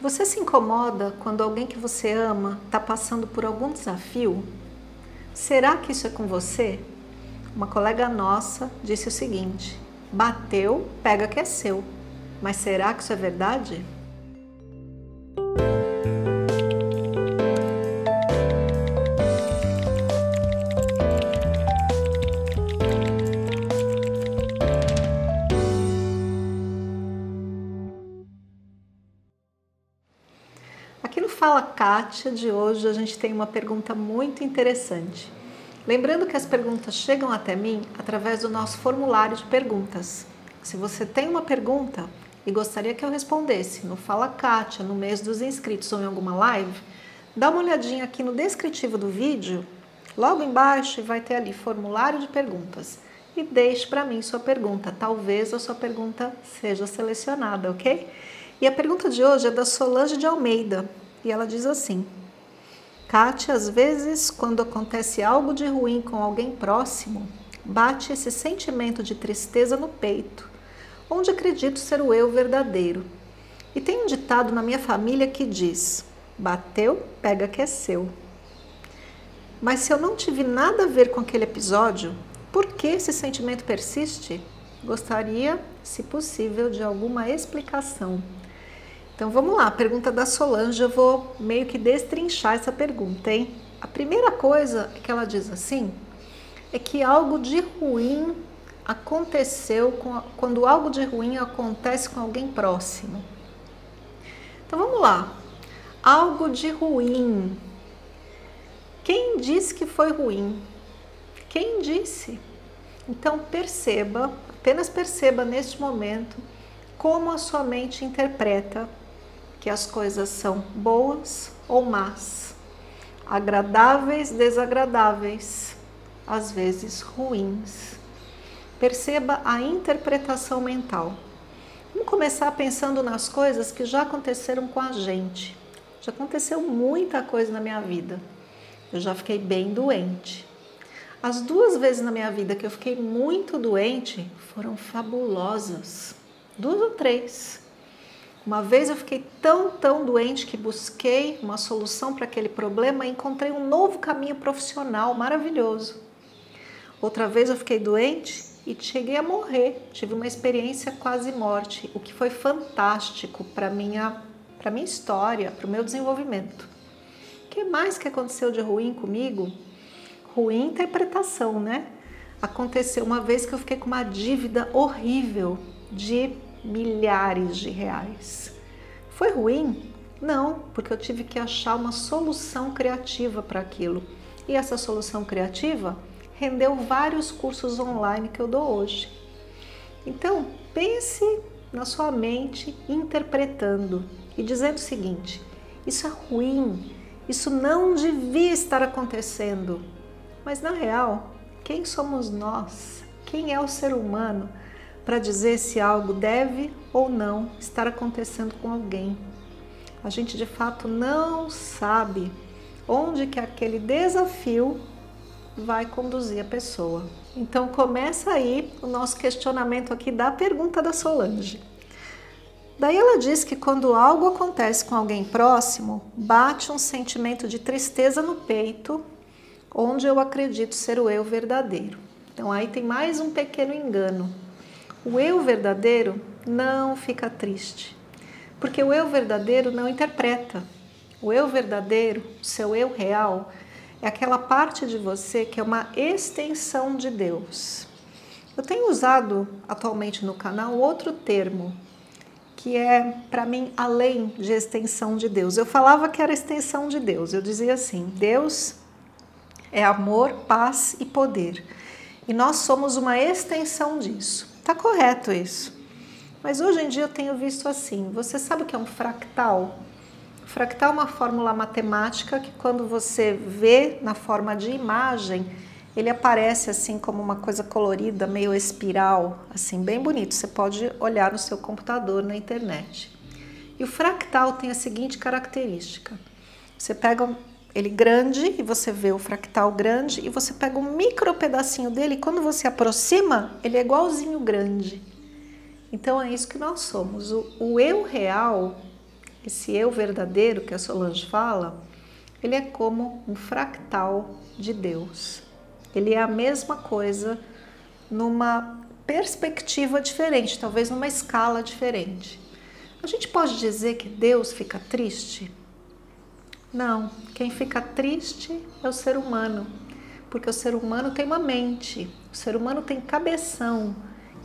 Você se incomoda quando alguém que você ama está passando por algum desafio? Será que isso é com você? Uma colega nossa disse o seguinte: bateu, pega que é seu. Mas será que isso é verdade? Aqui no Fala Kátia de hoje a gente tem uma pergunta muito interessante. Lembrando que as perguntas chegam até mim através do nosso formulário de perguntas. Se você tem uma pergunta e gostaria que eu respondesse no Fala Kátia, no mês dos inscritos ou em alguma live, dá uma olhadinha aqui no descritivo do vídeo, logo embaixo vai ter ali formulário de perguntas. E deixe para mim sua pergunta, talvez a sua pergunta seja selecionada, ok? E a pergunta de hoje é da Solange de Almeida e ela diz assim: Kátia, às vezes, quando acontece algo de ruim com alguém próximo, bate esse sentimento de tristeza no peito, onde acredito ser o eu verdadeiro. E tem um ditado na minha família que diz: bateu, pega que é seu. Mas se eu não tive nada a ver com aquele episódio, por que esse sentimento persiste? Gostaria, se possível, de alguma explicação. Então vamos lá, pergunta da Solange, eu vou meio que destrinchar essa pergunta, hein? A primeira coisa que ela diz assim é que algo de ruim aconteceu com, quando algo de ruim acontece com alguém próximo. Então vamos lá. Algo de ruim. Quem disse que foi ruim? Quem disse? Então perceba, apenas perceba neste momento como a sua mente interpreta que as coisas são boas ou más, agradáveis, desagradáveis, às vezes ruins. Perceba a interpretação mental. Vamos começar pensando nas coisas que já aconteceram com a gente. Já aconteceu muita coisa na minha vida. Eu já fiquei bem doente. As duas vezes na minha vida que eu fiquei muito doente foram fabulosas. Duas ou três. Uma vez eu fiquei tão, tão doente que busquei uma solução para aquele problema e encontrei um novo caminho profissional maravilhoso. Outra vez eu fiquei doente e cheguei a morrer, tive uma experiência quase morte, o que foi fantástico para minha para minha história, para o meu desenvolvimento. O que mais que aconteceu de ruim comigo? Ruim interpretação, né? Aconteceu uma vez que eu fiquei com uma dívida horrível de milhares de reais. Foi ruim? Não, porque eu tive que achar uma solução criativa para aquilo. E essa solução criativa rendeu vários cursos online que eu dou hoje. Então, pense na sua mente interpretando e dizendo o seguinte: isso é ruim, isso não devia estar acontecendo. Mas na real, quem somos nós? Quem é o ser humano para dizer se algo deve ou não estar acontecendo com alguém. A gente de fato não sabe onde que aquele desafio vai conduzir a pessoa. Então começa aí o nosso questionamento aqui da pergunta da Solange. Daí ela diz que quando algo acontece com alguém próximo, bate um sentimento de tristeza no peito, onde eu acredito ser o eu verdadeiro. Então aí tem mais um pequeno engano. O eu verdadeiro não fica triste, porque o eu verdadeiro não interpreta. O eu verdadeiro, seu eu real, é aquela parte de você que é uma extensão de Deus. Eu tenho usado atualmente no canal outro termo, que é para mim além de extensão de Deus. Eu falava que era extensão de Deus, eu dizia assim: Deus é amor, paz e poder. E nós somos uma extensão disso. Tá correto isso. Mas hoje em dia eu tenho visto assim. Você sabe o que é um fractal? fractal é uma fórmula matemática que quando você vê na forma de imagem, ele aparece assim como uma coisa colorida, meio espiral, assim bem bonito. Você pode olhar no seu computador na internet. E o fractal tem a seguinte característica: você pega ele grande e você vê o fractal grande e você pega um micro pedacinho dele e quando você aproxima, ele é igualzinho grande. Então é isso que nós somos. O, o eu real, esse eu verdadeiro que a Solange fala, ele é como um fractal de Deus. Ele é a mesma coisa numa perspectiva diferente, talvez numa escala diferente. A gente pode dizer que Deus fica triste? Não, quem fica triste é o ser humano, porque o ser humano tem uma mente, o ser humano tem cabeção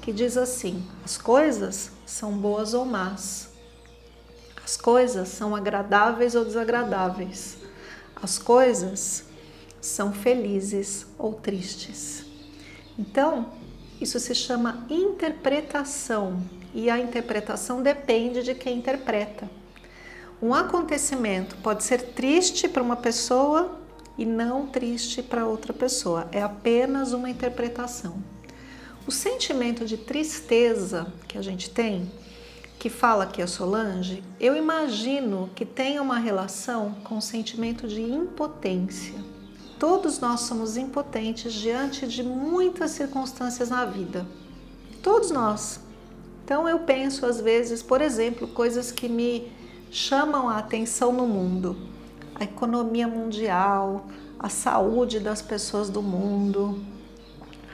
que diz assim: as coisas são boas ou más, as coisas são agradáveis ou desagradáveis, as coisas são felizes ou tristes. Então, isso se chama interpretação e a interpretação depende de quem interpreta. Um acontecimento pode ser triste para uma pessoa e não triste para outra pessoa, é apenas uma interpretação. O sentimento de tristeza que a gente tem, que fala aqui a Solange, eu imagino que tenha uma relação com o sentimento de impotência. Todos nós somos impotentes diante de muitas circunstâncias na vida. Todos nós. Então eu penso às vezes, por exemplo, coisas que me chamam a atenção no mundo. A economia mundial, a saúde das pessoas do mundo,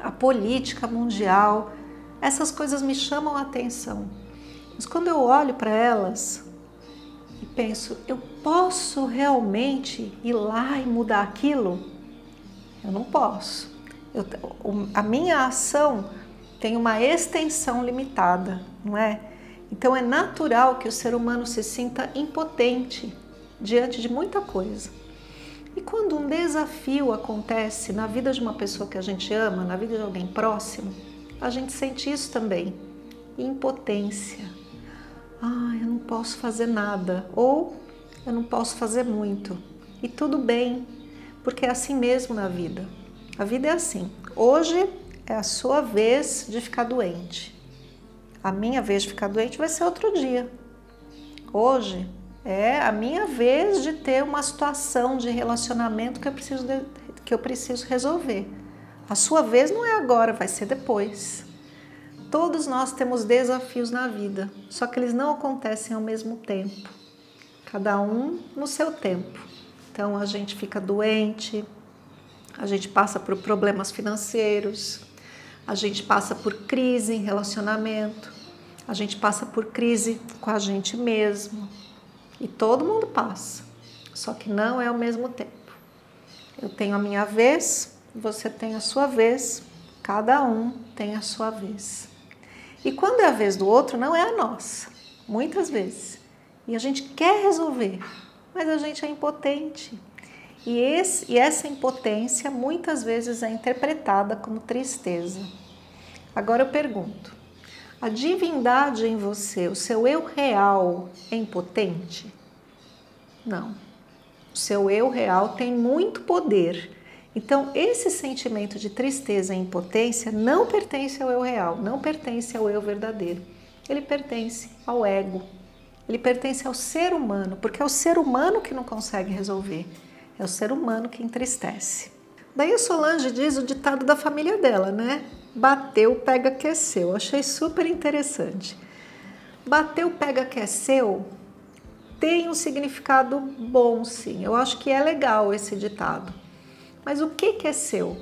a política mundial. Essas coisas me chamam a atenção. Mas quando eu olho para elas e penso, eu posso realmente ir lá e mudar aquilo? Eu não posso. Eu, a minha ação tem uma extensão limitada, não é? Então é natural que o ser humano se sinta impotente diante de muita coisa. E quando um desafio acontece na vida de uma pessoa que a gente ama, na vida de alguém próximo, a gente sente isso também. Impotência. Ah, eu não posso fazer nada. Ou eu não posso fazer muito. E tudo bem, porque é assim mesmo na vida. A vida é assim. Hoje é a sua vez de ficar doente. A minha vez de ficar doente vai ser outro dia. Hoje é a minha vez de ter uma situação de relacionamento que eu preciso, de, que eu preciso resolver. A sua vez não é agora, vai ser depois. Todos nós temos desafios na vida, só que eles não acontecem ao mesmo tempo. Cada um no seu tempo. Então a gente fica doente, a gente passa por problemas financeiros, a gente passa por crise em relacionamento, a gente passa por crise com a gente mesmo. E todo mundo passa, só que não é ao mesmo tempo. Eu tenho a minha vez, você tem a sua vez, cada um tem a sua vez. E quando é a vez do outro, não é a nossa, muitas vezes. E a gente quer resolver, mas a gente é impotente. E, esse, e essa impotência muitas vezes é interpretada como tristeza. Agora eu pergunto: a divindade em você, o seu eu real, é impotente? Não. O seu eu real tem muito poder. Então, esse sentimento de tristeza e impotência não pertence ao eu real, não pertence ao eu verdadeiro. Ele pertence ao ego. Ele pertence ao ser humano, porque é o ser humano que não consegue resolver. É o ser humano que entristece. Daí a Solange diz o ditado da família dela, né? Bateu, pega, aqueceu. Achei super interessante. Bateu, pega, aqueceu tem um significado bom, sim. Eu acho que é legal esse ditado. Mas o que, que é seu?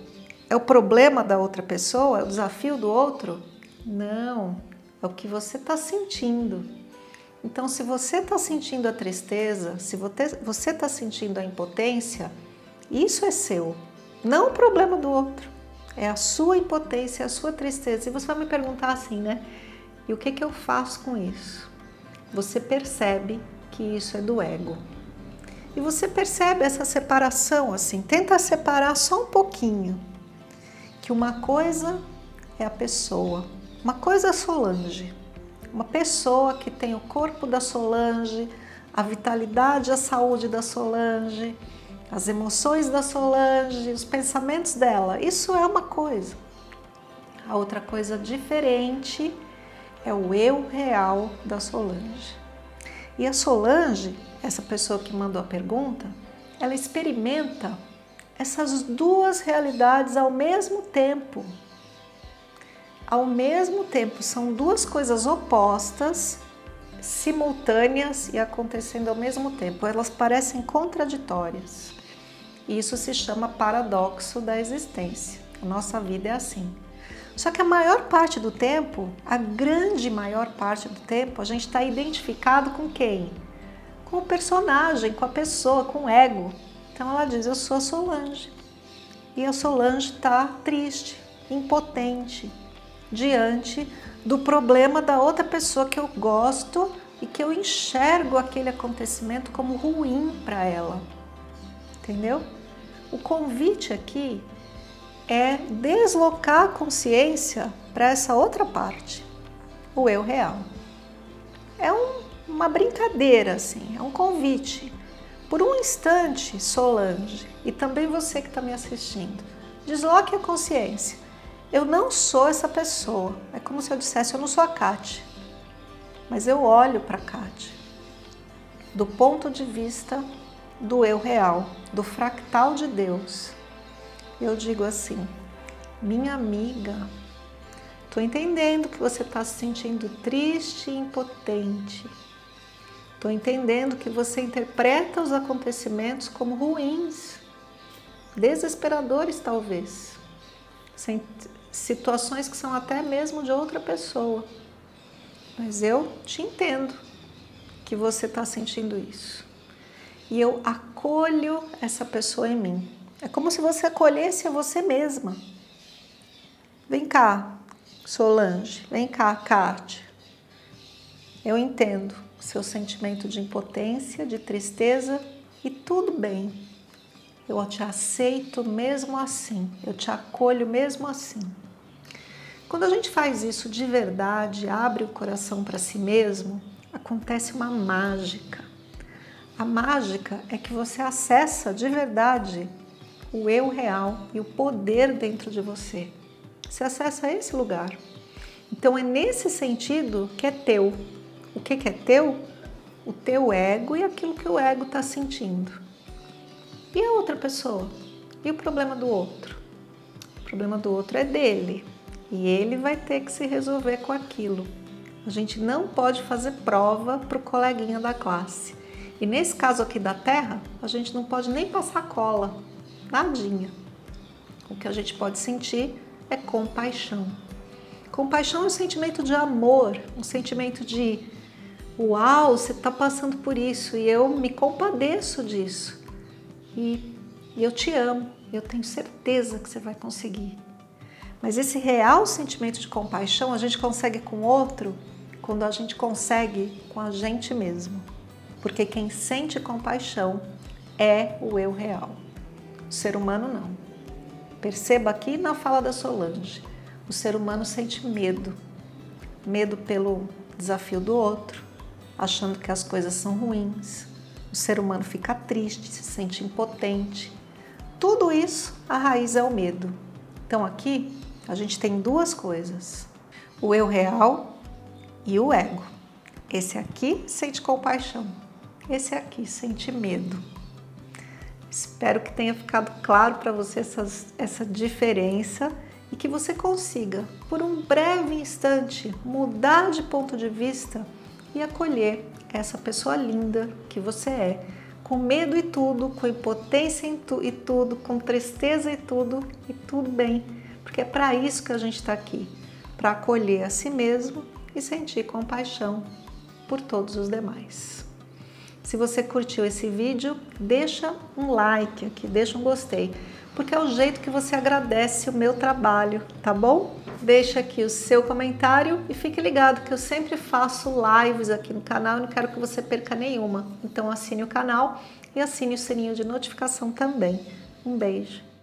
É o problema da outra pessoa? É o desafio do outro? Não, é o que você está sentindo. Então, se você está sentindo a tristeza, se você está sentindo a impotência, isso é seu, não o problema do outro. É a sua impotência, a sua tristeza. E você vai me perguntar assim, né? E o que, que eu faço com isso? Você percebe que isso é do ego. E você percebe essa separação assim, tenta separar só um pouquinho. Que uma coisa é a pessoa, uma coisa é Solange, uma pessoa que tem o corpo da Solange, a vitalidade, a saúde da Solange, as emoções da Solange, os pensamentos dela. Isso é uma coisa. A outra coisa diferente é o eu real da Solange. E a Solange, essa pessoa que mandou a pergunta, ela experimenta essas duas realidades ao mesmo tempo ao mesmo tempo, são duas coisas opostas simultâneas e acontecendo ao mesmo tempo. Elas parecem contraditórias. Isso se chama paradoxo da existência. A nossa vida é assim. Só que a maior parte do tempo, a grande maior parte do tempo, a gente está identificado com quem? Com o personagem, com a pessoa, com o ego. Então ela diz: Eu sou a Solange. E a Solange está triste, impotente, diante do problema da outra pessoa que eu gosto e que eu enxergo aquele acontecimento como ruim para ela. Entendeu? O convite aqui é deslocar a consciência para essa outra parte, o eu real. É um, uma brincadeira, assim, é um convite. Por um instante, Solange, e também você que está me assistindo, desloque a consciência. Eu não sou essa pessoa. É como se eu dissesse: eu não sou a Kate, mas eu olho para a Kate do ponto de vista do eu real, do fractal de Deus eu digo assim: minha amiga, estou entendendo que você está se sentindo triste e impotente. Estou entendendo que você interpreta os acontecimentos como ruins, desesperadores talvez, situações que são até mesmo de outra pessoa. Mas eu te entendo que você está sentindo isso. E eu acolho essa pessoa em mim. É como se você acolhesse a você mesma. Vem cá, Solange, vem cá, Kátia. Eu entendo o seu sentimento de impotência, de tristeza e tudo bem. Eu te aceito mesmo assim, eu te acolho mesmo assim. Quando a gente faz isso de verdade, abre o coração para si mesmo, acontece uma mágica. A mágica é que você acessa de verdade o eu real e o poder dentro de você. Você acessa esse lugar. Então é nesse sentido que é teu. O que, que é teu? O teu ego e aquilo que o ego está sentindo. E a outra pessoa? E o problema do outro? O problema do outro é dele. E ele vai ter que se resolver com aquilo. A gente não pode fazer prova para o coleguinha da classe. E nesse caso aqui da Terra, a gente não pode nem passar cola nadinha. O que a gente pode sentir é compaixão. Compaixão é um sentimento de amor, um sentimento de uau, você está passando por isso e eu me compadeço disso. E, e eu te amo, eu tenho certeza que você vai conseguir. Mas esse real sentimento de compaixão a gente consegue com outro quando a gente consegue com a gente mesmo. Porque quem sente compaixão é o eu real. O ser humano não. Perceba aqui na fala da Solange: o ser humano sente medo. Medo pelo desafio do outro, achando que as coisas são ruins. O ser humano fica triste, se sente impotente. Tudo isso, a raiz é o medo. Então aqui a gente tem duas coisas: o eu real e o ego. Esse aqui sente compaixão, esse aqui sente medo. Espero que tenha ficado claro para você essas, essa diferença e que você consiga, por um breve instante, mudar de ponto de vista e acolher essa pessoa linda que você é, com medo e tudo, com impotência e tudo, com tristeza e tudo, e tudo bem, porque é para isso que a gente está aqui para acolher a si mesmo e sentir compaixão por todos os demais. Se você curtiu esse vídeo, deixa um like aqui, deixa um gostei, porque é o jeito que você agradece o meu trabalho, tá bom? Deixa aqui o seu comentário e fique ligado que eu sempre faço lives aqui no canal e não quero que você perca nenhuma. Então assine o canal e assine o sininho de notificação também. Um beijo.